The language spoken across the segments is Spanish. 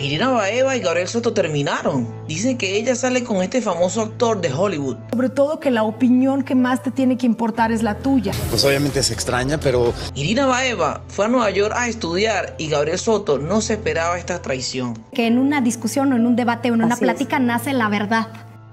Irina Baeva y Gabriel Soto terminaron. Dicen que ella sale con este famoso actor de Hollywood. Sobre todo que la opinión que más te tiene que importar es la tuya. Pues obviamente se extraña, pero... Irina Baeva fue a Nueva York a estudiar y Gabriel Soto no se esperaba esta traición. Que en una discusión o en un debate o en una plática nace la verdad.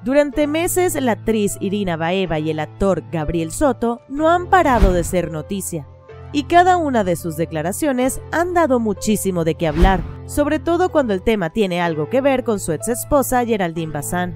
Durante meses, la actriz Irina Baeva y el actor Gabriel Soto no han parado de ser noticia y cada una de sus declaraciones han dado muchísimo de qué hablar, sobre todo cuando el tema tiene algo que ver con su ex esposa Geraldine Bazán.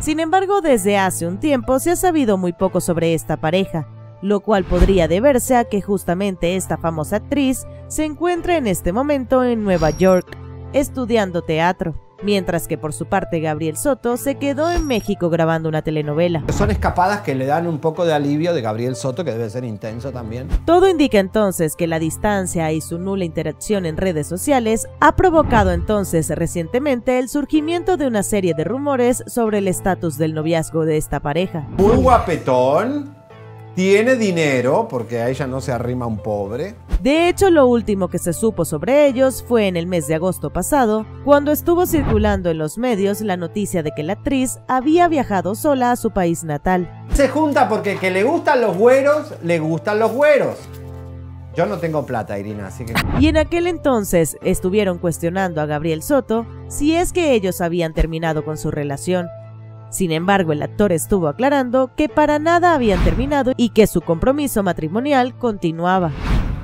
Sin embargo, desde hace un tiempo se ha sabido muy poco sobre esta pareja, lo cual podría deberse a que justamente esta famosa actriz se encuentra en este momento en Nueva York, estudiando teatro mientras que por su parte Gabriel Soto se quedó en México grabando una telenovela. Son escapadas que le dan un poco de alivio de Gabriel Soto, que debe ser intenso también. Todo indica entonces que la distancia y su nula interacción en redes sociales ha provocado entonces recientemente el surgimiento de una serie de rumores sobre el estatus del noviazgo de esta pareja. Muy guapetón, tiene dinero, porque a ella no se arrima un pobre. De hecho, lo último que se supo sobre ellos fue en el mes de agosto pasado, cuando estuvo circulando en los medios la noticia de que la actriz había viajado sola a su país natal. Se junta porque que le gustan los güeros, le gustan los güeros. Yo no tengo plata, Irina, así que... Y en aquel entonces estuvieron cuestionando a Gabriel Soto si es que ellos habían terminado con su relación. Sin embargo, el actor estuvo aclarando que para nada habían terminado y que su compromiso matrimonial continuaba.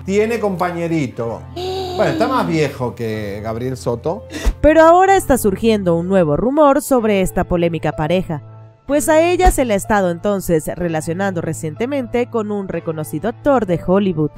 Tiene compañerito. Bueno, está más viejo que Gabriel Soto. Pero ahora está surgiendo un nuevo rumor sobre esta polémica pareja, pues a ella se le ha estado entonces relacionando recientemente con un reconocido actor de Hollywood,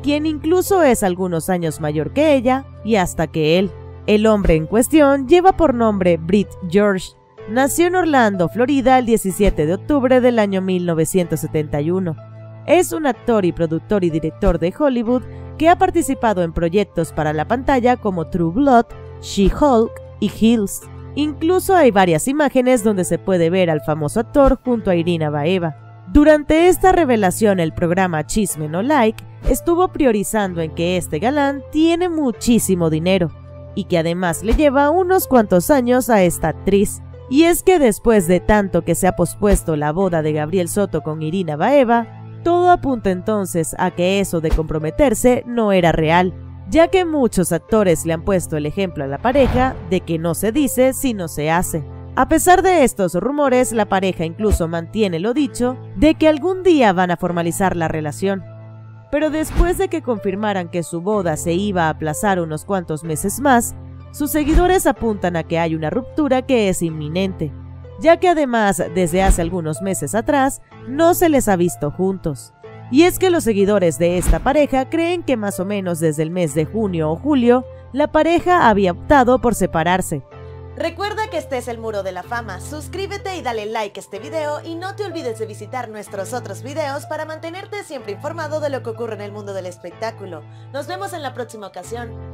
quien incluso es algunos años mayor que ella y hasta que él. El hombre en cuestión lleva por nombre Britt George. Nació en Orlando, Florida, el 17 de octubre del año 1971 es un actor y productor y director de Hollywood que ha participado en proyectos para la pantalla como True Blood, She-Hulk y Hills. Incluso hay varias imágenes donde se puede ver al famoso actor junto a Irina Baeva. Durante esta revelación el programa Chisme No Like estuvo priorizando en que este galán tiene muchísimo dinero y que además le lleva unos cuantos años a esta actriz. Y es que después de tanto que se ha pospuesto la boda de Gabriel Soto con Irina Baeva, todo apunta entonces a que eso de comprometerse no era real, ya que muchos actores le han puesto el ejemplo a la pareja de que no se dice si no se hace. A pesar de estos rumores, la pareja incluso mantiene lo dicho de que algún día van a formalizar la relación. Pero después de que confirmaran que su boda se iba a aplazar unos cuantos meses más, sus seguidores apuntan a que hay una ruptura que es inminente ya que además desde hace algunos meses atrás no se les ha visto juntos. Y es que los seguidores de esta pareja creen que más o menos desde el mes de junio o julio, la pareja había optado por separarse. Recuerda que este es el Muro de la Fama, suscríbete y dale like a este video y no te olvides de visitar nuestros otros videos para mantenerte siempre informado de lo que ocurre en el mundo del espectáculo. Nos vemos en la próxima ocasión.